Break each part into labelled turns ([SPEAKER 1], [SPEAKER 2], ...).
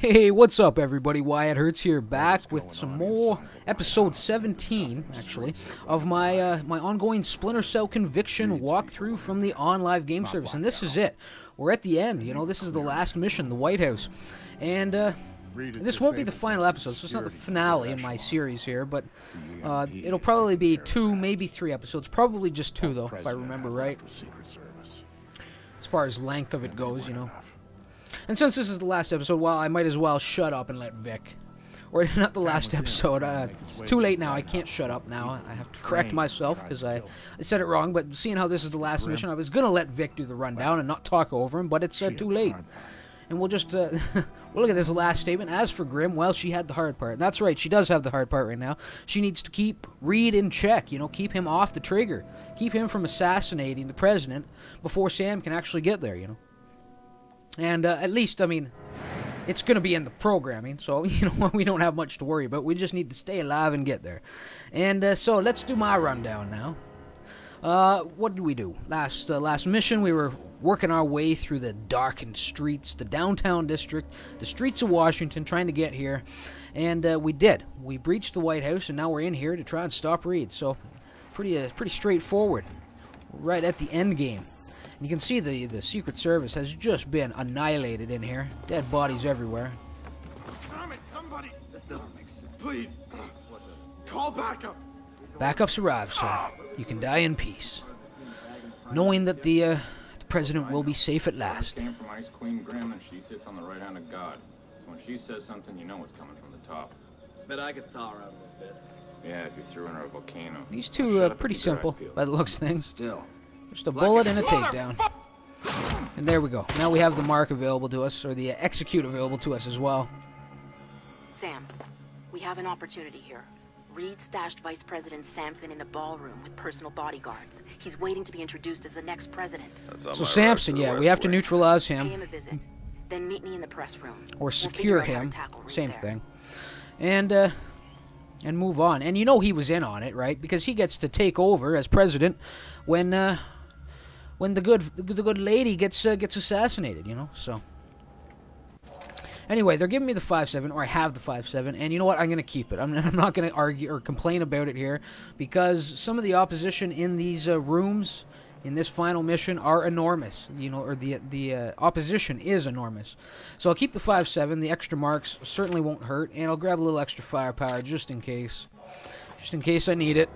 [SPEAKER 1] Hey, what's up, everybody? Wyatt Hertz here, back with some more episode 17, actually, of my uh, my ongoing Splinter Cell Conviction walkthrough from the OnLive game service, and this is it. We're at the end. You know, this is the last mission, the White House, and uh, this won't be the final episode, so it's not the finale in my series here, but uh, it'll probably be two, maybe three episodes. Probably just two, though, if I remember right. As far as length of it goes, you know. And since this is the last episode, well, I might as well shut up and let Vic. Or not the last episode. Uh, it's too late now. I can't shut up now. I have to correct myself because I, I said it wrong. But seeing how this is the last mission, I was gonna let Vic do the rundown and not talk over him, but it's uh, too late. And we'll just uh, we'll look at this last statement. As for Grim, well, she had the hard part. And that's right. She does have the hard part right now. She needs to keep Reed in check. You know, keep him off the trigger. Keep him from assassinating the president before Sam can actually get there. You know. And uh, at least, I mean, it's going to be in the programming, so you know we don't have much to worry about. We just need to stay alive and get there. And uh, so let's do my rundown now. Uh, what did we do last uh, last mission? We were working our way through the darkened streets, the downtown district, the streets of Washington, trying to get here, and uh, we did. We breached the White House, and now we're in here to try and stop Reed. So, pretty uh, pretty straightforward. Right at the end game. You can see the, the Secret Service has just been annihilated in here. Dead bodies everywhere.
[SPEAKER 2] Damn it, somebody! This doesn't make sense. Please! Call backup!
[SPEAKER 1] Backups arrive, sir. You can die in peace. Knowing that the, uh, the President will be safe at last.
[SPEAKER 3] Came from Ice Queen Grim, and she sits on the right hand of God. So when she says something, you know it's coming from the top.
[SPEAKER 4] Bet I could thaw her out a little bit.
[SPEAKER 3] Yeah, if you threw in her a volcano.
[SPEAKER 1] These two
[SPEAKER 3] shut
[SPEAKER 1] uh, pretty
[SPEAKER 3] keep your eyes
[SPEAKER 1] simple
[SPEAKER 3] peeled.
[SPEAKER 1] by the looks of things.
[SPEAKER 4] Still.
[SPEAKER 1] Just a bullet and a takedown. And there we go. Now we have the mark available to us, or the uh, execute available to us as well.
[SPEAKER 5] Sam, we have an opportunity here. Reed stashed Vice President Sampson in the ballroom with personal bodyguards. He's waiting to be introduced as the next president.
[SPEAKER 1] So Sampson, yeah, we have to neutralize
[SPEAKER 5] Pay
[SPEAKER 1] him,
[SPEAKER 5] him a visit. Then meet me in the press room.
[SPEAKER 1] or
[SPEAKER 5] We'll
[SPEAKER 1] secure
[SPEAKER 5] figure out how to
[SPEAKER 1] him.
[SPEAKER 5] tackle Reed
[SPEAKER 1] Same
[SPEAKER 5] there.
[SPEAKER 1] thing. And, uh, and move on. And you know he was in on it, right? Because he gets to take over as president when, uh, when the good the good lady gets uh, gets assassinated, you know. So anyway, they're giving me the five seven, or I have the five seven, and you know what? I'm gonna keep it. I'm, I'm not gonna argue or complain about it here because some of the opposition in these uh, rooms in this final mission are enormous. You know, or the the uh, opposition is enormous. So I'll keep the five seven. The extra marks certainly won't hurt, and I'll grab a little extra firepower just in case, just in case I need it.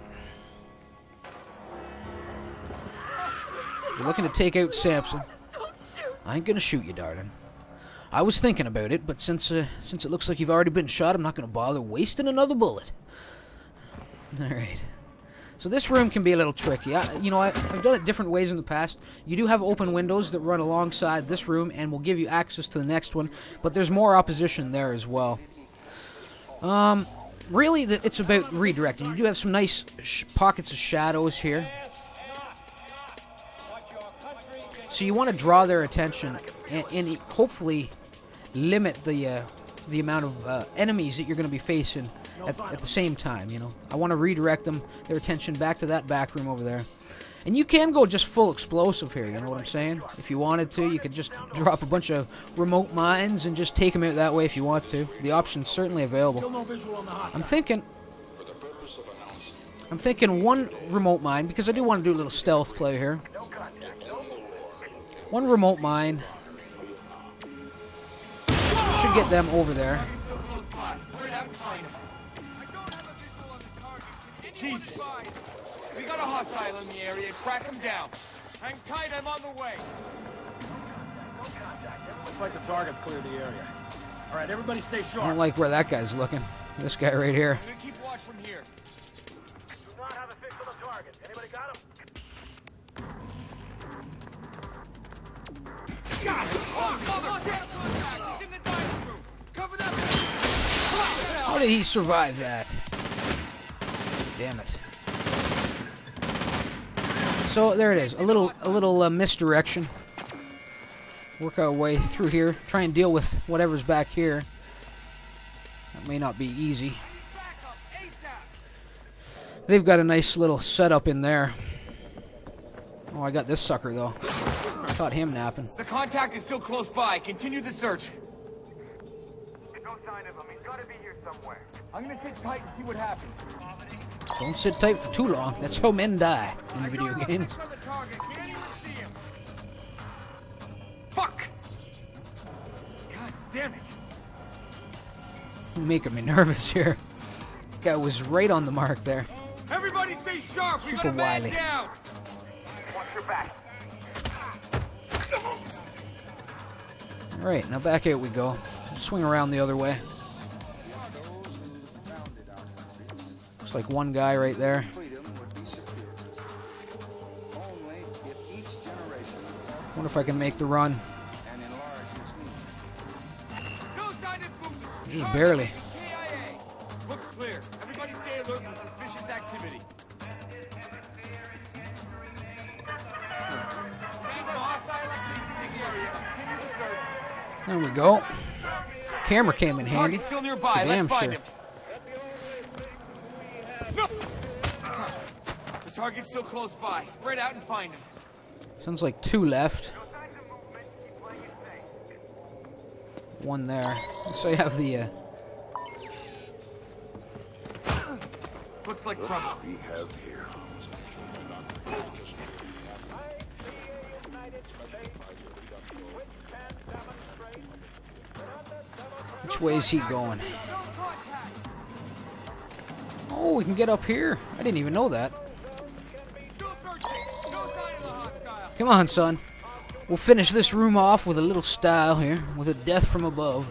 [SPEAKER 1] You're looking to take out Samson. I ain't gonna shoot you, darling. I was thinking about it, but since uh, since it looks like you've already been shot, I'm not gonna bother wasting another bullet. All right. So this room can be a little tricky. I, you know, I, I've done it different ways in the past. You do have open windows that run alongside this room and will give you access to the next one, but there's more opposition there as well. Um, really, it's about redirecting. You do have some nice pockets of shadows here. So you want to draw their attention and, and hopefully limit the uh, the amount of uh, enemies that you're going to be facing at, at the same time. You know, I want to redirect them their attention back to that back room over there. And you can go just full explosive here. You know what I'm saying? If you wanted to, you could just drop a bunch of remote mines and just take them out that way if you want to. The option's certainly available. I'm thinking. I'm thinking one remote mine because I do want to do a little stealth play here. One remote mine. Should get them over there.
[SPEAKER 2] Jesus! We got a hostile in the area. Track him down. Hang tight, I'm on the way.
[SPEAKER 4] Looks like the target's cleared the area. All right, everybody stay sharp.
[SPEAKER 1] I
[SPEAKER 4] sharp.
[SPEAKER 1] don't like where that guy's looking. This guy right here.
[SPEAKER 2] Keep watch from here.
[SPEAKER 4] Do not have a fix on the target. Anybody got him?
[SPEAKER 1] How did he survive that? Damn it. So there it is. A little, a little uh, misdirection. Work our way through here. Try and deal with whatever's back here. That may not be easy. They've got a nice little setup in there. Oh, I got this sucker though. Caught him napping.
[SPEAKER 2] The contact is still close by. Continue the search.
[SPEAKER 4] No sign of him. He's got to be here somewhere.
[SPEAKER 2] I'm gonna sit tight and see what happens.
[SPEAKER 1] Don't sit tight for too long. That's how men die in video
[SPEAKER 2] I got
[SPEAKER 1] games.
[SPEAKER 2] the target. Can't even see him. Fuck! God damn it!
[SPEAKER 1] You're Making me nervous here. Guy was right on the mark there.
[SPEAKER 2] Everybody stay sharp. We got
[SPEAKER 1] Super
[SPEAKER 2] a man
[SPEAKER 1] wily.
[SPEAKER 2] down.
[SPEAKER 4] Watch your back.
[SPEAKER 1] All right, now back out we go. Swing around the other way. Looks like one guy right there. Wonder if I can make the run. Just barely.
[SPEAKER 2] Looks clear. Everybody stay alert for suspicious activity.
[SPEAKER 1] There we go. Camera came in handy.
[SPEAKER 2] Still nearby.
[SPEAKER 1] For
[SPEAKER 2] Let's
[SPEAKER 1] damn
[SPEAKER 2] find
[SPEAKER 1] sure.
[SPEAKER 2] him. No. The target's still close by. Spread out and find him.
[SPEAKER 1] Sounds like two left.
[SPEAKER 4] No signs of movement. Keep playing it safe.
[SPEAKER 1] One there. So you have the. Uh,
[SPEAKER 2] Looks like trouble.
[SPEAKER 6] we have here.
[SPEAKER 1] Which way is he going? Oh, we can get up here. I didn't even know that. Come on, son. We'll finish this room off with a little style here, with a death from above.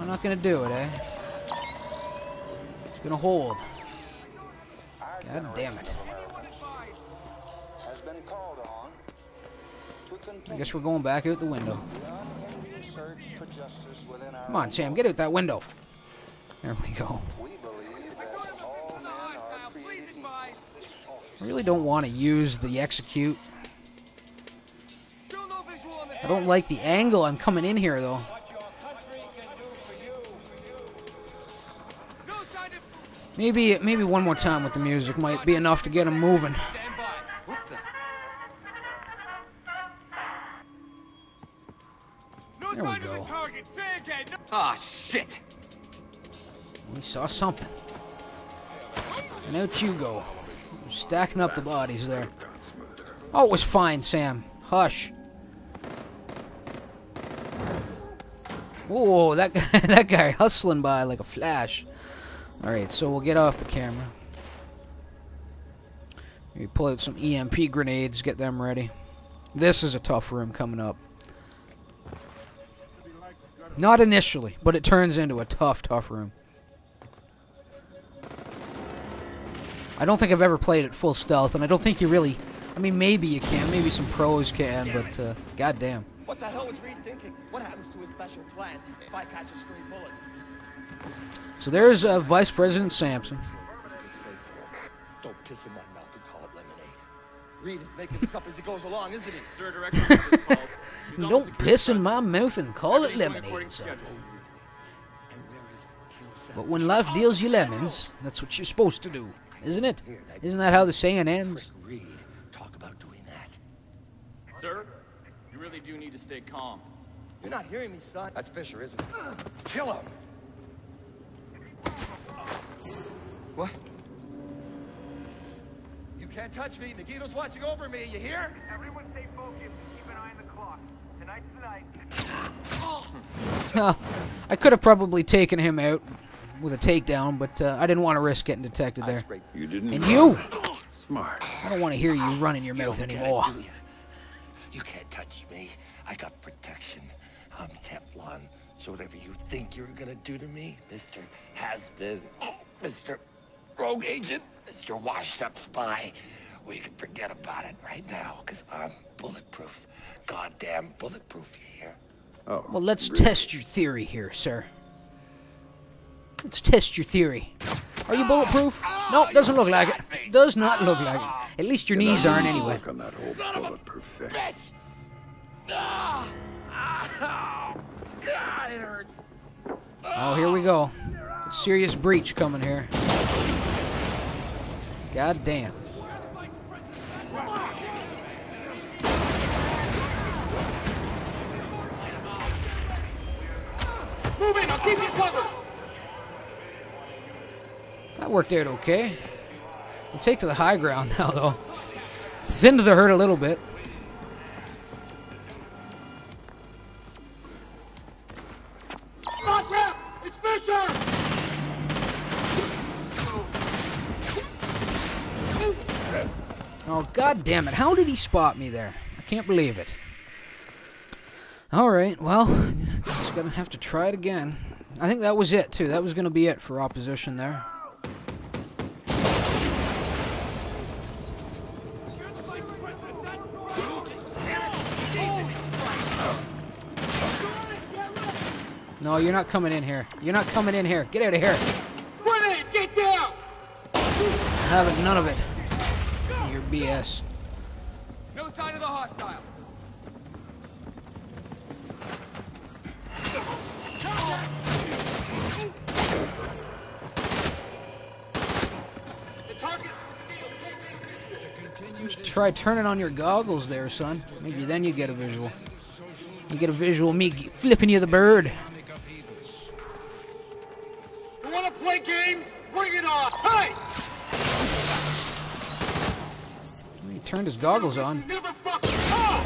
[SPEAKER 1] I'm not gonna do it, eh? It's gonna hold. God damn it. I guess we're going back out the window.
[SPEAKER 7] the unending search for justice within our
[SPEAKER 1] Come on, Sam, get out that window. There we go.
[SPEAKER 7] We believe that all men are
[SPEAKER 2] Hostile. Please
[SPEAKER 7] created equal.
[SPEAKER 2] advise.
[SPEAKER 1] I really don't want to use the execute.
[SPEAKER 2] Still no visual on the
[SPEAKER 1] I don't like the angle I'm coming in here, though.
[SPEAKER 2] No sign of
[SPEAKER 1] Maybe maybe one more time with the music might be enough to get him moving. Saw something. And out you go. Stacking up the bodies there. Oh, it was fine, Sam. Hush. Whoa, that guy, that guy hustling by like a flash. All right, so we'll get off the camera. Maybe pull out some EMP grenades, get them ready. This is a tough room coming up. Not initially, but it turns into a tough, tough room. I don't think I've ever played it full stealth, and I don't think you really. I mean, maybe you can, maybe some pros can, but uh, goddamn.
[SPEAKER 8] What the hell was Reed thinking? What happens to his special plan if I catch a stray bullet?
[SPEAKER 1] So there's uh, Vice President Sampson.
[SPEAKER 8] Don't piss in my mouth and call it lemonade. Reed is making this up as he goes along, isn't he?
[SPEAKER 3] Sir, Director, what's involved? He's on the
[SPEAKER 1] Don't piss in my mouth and call it lemonade,
[SPEAKER 3] according to
[SPEAKER 1] son.
[SPEAKER 3] schedule.
[SPEAKER 8] And where is Kill Sam?
[SPEAKER 1] But when life deals you lemons, that's what you're supposed to do, isn't it? Isn't that how the saying ends?
[SPEAKER 8] Talk about doing that.
[SPEAKER 3] Sir, you really do need to stay calm.
[SPEAKER 8] You're not hearing me, son. That's Fisher, isn't it? Kill him. What? You can't touch me. Megiddo's watching over me. You hear?
[SPEAKER 4] Everyone stay focused and keep an eye on the clock. Tonight's the night.
[SPEAKER 1] I could have probably taken him out with a takedown, but uh, I didn't want to risk getting detected there.
[SPEAKER 6] You didn't.
[SPEAKER 1] And you!
[SPEAKER 6] Smart.
[SPEAKER 1] I don't want to hear you running your mouth
[SPEAKER 8] don't it,
[SPEAKER 1] anymore.
[SPEAKER 8] You can't touch me. I got protection. I'm Teflon. So whatever you think you're gonna do to me, Mr. Has-Been, Mr. Rogue Agent, Mr. Washed-Up Spy, we can forget about it right now, because I'm bulletproof. Goddamn bulletproof, you hear?
[SPEAKER 6] Oh.
[SPEAKER 1] Well, let's test your theory here, sir. Let's test your theory. Are you bulletproof? No, Nope, doesn't look like it. Does not look like it. At least your knees aren't anyway.
[SPEAKER 6] On that whole bulletproof thing.
[SPEAKER 8] Bitch! God, it hurts.
[SPEAKER 1] Oh, here we go. Serious breach coming here. God damn.
[SPEAKER 2] Move in, I'll keep you covered!
[SPEAKER 1] That worked out okay. We'll take to the high ground now, though. Thin to the hurt a little bit. Oh, god damn it. How did he spot me there? I can't believe it. Alright, well, just gonna have to try it again. I think that was it, too. That was gonna be it for opposition there. No, you're not coming in here. You're not coming in here. Get out of here.
[SPEAKER 2] Grenade, get down!
[SPEAKER 1] It, none of it. Your BS.
[SPEAKER 2] No sign of the hostile. The target
[SPEAKER 1] Try turning on your goggles there, son. Maybe then you'd get a visual. You get a visual of me flipping you the bird.
[SPEAKER 2] Play games? Bring it on! Hey!
[SPEAKER 1] He turned his goggles on.
[SPEAKER 2] Never fucking oh!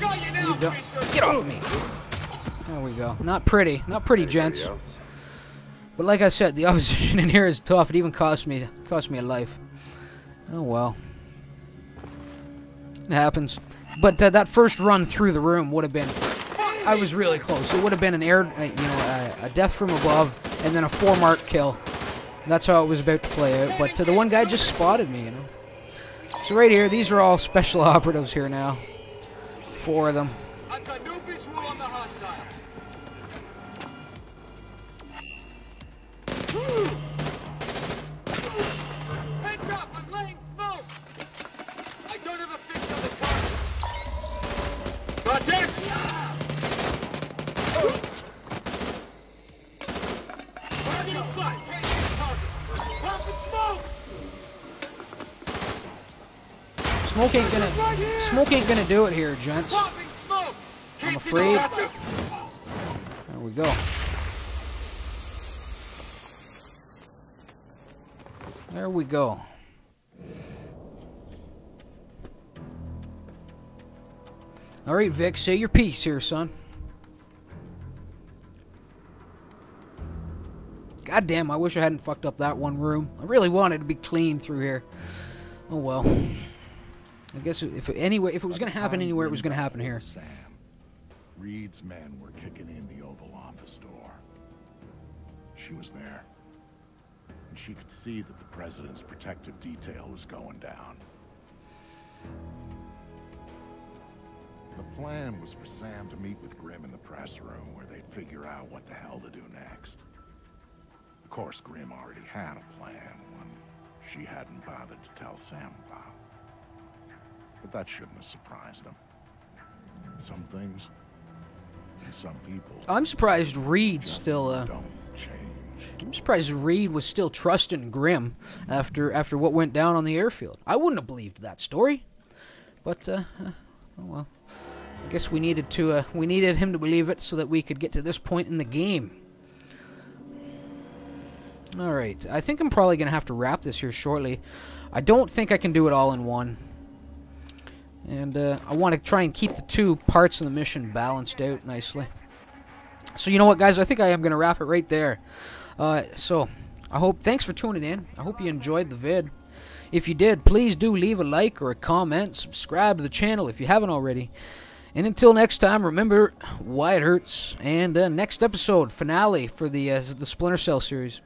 [SPEAKER 2] Got you now,
[SPEAKER 1] You! Get off of me. There we go. Not pretty. Not pretty, gents. But like I said, the opposition in here is tough. It even cost me cost me a life. Oh well. It happens. But uh, that first run through the room would have been. I was really close. It would have been an air, uh, you know, a, a death from above, and then a four mark kill. That's how it was about to play out. But uh, the one guy just spotted me, you know. So right here, these are all special operatives here now. Four of them.
[SPEAKER 2] Smoke!
[SPEAKER 1] Ain't gonna. Smoke ain't gonna do it here, gents. I'm afraid. There we go. There we go. All right, Vic, say your piece here, son. God damn, I wish I hadn't fucked up that one room. I really wanted to be clean through here. Oh well. I guess if it, anyway, if it was going to happen anywhere, it was going to happen here.
[SPEAKER 6] Sam. Reed's men were kicking in the Oval Office door. She was there. And she could see that the president's protective detail was going down. The plan was for Sam to meet with Grim in the press room where they'd figure out what the hell to do next. Of course, Grim already had a plan, one she hadn't bothered to tell Sam about. But that shouldn't have surprised him. Some things and some people
[SPEAKER 1] I'm surprised Reed still. Uh,
[SPEAKER 6] don't change.
[SPEAKER 1] I'm surprised Reed was still trusting Grim after after what went down on the airfield. I wouldn't have believed that story, but uh, uh, oh well. I guess we needed to uh, we needed him to believe it so that we could get to this point in the game. All right, I think I'm probably gonna have to wrap this here shortly. I don't think I can do it all in one, and uh, I want to try and keep the two parts of the mission balanced out nicely. So you know what, guys? I think I am gonna wrap it right there. Uh, so, I hope, thanks for tuning in. I hope you enjoyed the vid. If you did, please do leave a like or a comment. Subscribe to the channel if you haven't already. And until next time, remember why it hurts. And uh, next episode, finale for the uh, the Splinter Cell series.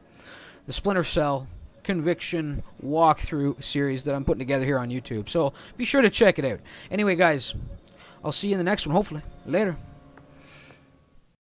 [SPEAKER 1] The Splinter Cell Conviction walkthrough series that I'm putting together here on YouTube. So be sure to check it out. Anyway, guys, I'll see you in the next one, hopefully. Later.